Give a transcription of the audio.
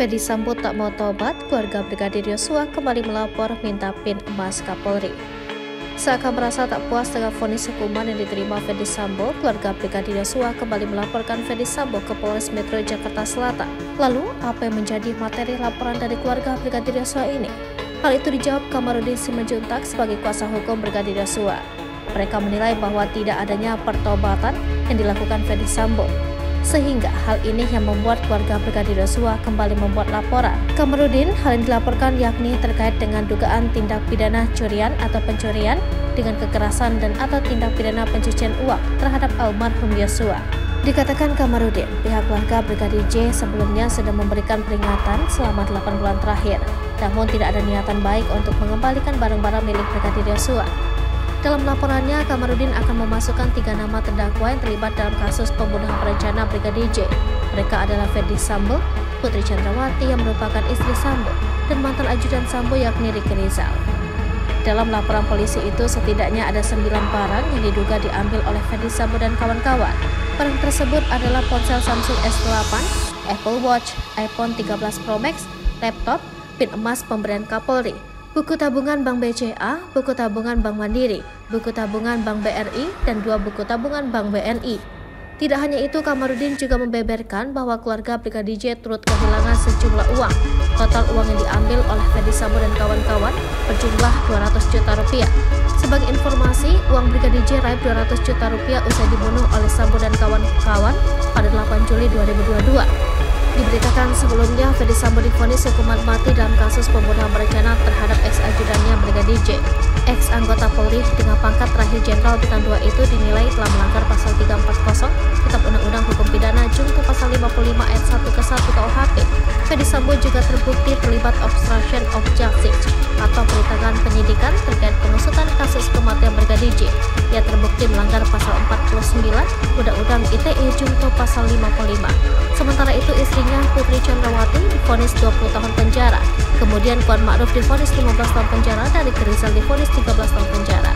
Fedi Sambo tak mau tobat, keluarga Brigadir Yosua kembali melapor minta pin emas Kapolri. Seakan merasa tak puas dengan vonis hukuman yang diterima Fedi Sambo, keluarga Brigadir Yosua kembali melaporkan Fedi Sambo ke Polres Metro Jakarta Selatan. Lalu, apa yang menjadi materi laporan dari keluarga Brigadir Yosua ini? Hal itu dijawab Kamarudin Simanjuntak sebagai kuasa hukum Brigadir Yosua. Mereka menilai bahwa tidak adanya pertobatan yang dilakukan Fedi Sambo sehingga hal ini yang membuat keluarga Brigadir Yosua kembali membuat laporan. Kamarudin, hal yang dilaporkan yakni terkait dengan dugaan tindak pidana curian atau pencurian dengan kekerasan dan atau tindak pidana pencucian uang terhadap almarhum Yosua. Dikatakan Kamarudin, pihak keluarga Brigadir J sebelumnya sudah memberikan peringatan selama 8 bulan terakhir, namun tidak ada niatan baik untuk mengembalikan barang-barang milik Brigadir Yosua. Dalam laporannya, Kamarudin akan memasukkan tiga nama terdakwa yang terlibat dalam kasus pembunuhan berencana Brigadir J. Mereka adalah Ferdi Sambo, Putri Chandrawati yang merupakan istri Sambo, dan mantan ajudan Sambo yakni Ricky Rizal. Dalam laporan polisi itu setidaknya ada sembilan barang yang diduga diambil oleh Ferdi Sambo dan kawan-kawan. Barang tersebut adalah ponsel Samsung S8, Apple Watch, iPhone 13 Pro Max, laptop, pin emas pemberian Kapolri, buku tabungan Bank BCA, buku tabungan Bank Mandiri, buku tabungan Bank BRI, dan dua buku tabungan Bank BNI. Tidak hanya itu, Kamarudin juga membeberkan bahwa keluarga Brigadir J turut kehilangan sejumlah uang. Total uang yang diambil oleh Ferdi Sambo dan kawan-kawan berjumlah 200 juta rupiah. Sebagai informasi, uang Brigadir J raib 200 juta rupiah usai dibunuh oleh Sambo dan kawan-kawan pada 8 Juli 2022. Diberitakan sebelumnya, Ferdi Sambo difonis hukuman mati dalam kasus pembunuhan berencana terhadap ex-ajudannya Brigadir J. Ex-anggota Polri dengan pangkat terakhir Jenderal Bintang 2 itu dinilai telah melanggar pasal 340 Kitab Undang-Undang Hukum Pidana Junto pasal 55 ayat 1 ke 1 KUHP. Ferdi Sambo juga terbukti terlibat obstruction of justice atau perintangan penyidikan terkait pengusutan kasus kematian Brigadir J. Ia terbukti melanggar pasal 49 Undang-Undang ITE Junto pasal 55. Sementara itu istrinya Putri Chandrawati difonis 20 tahun penjara. Kemudian Kuan Ma'ruf difonis 15 tahun penjara dan Rizal difonis 13 tahun penjara.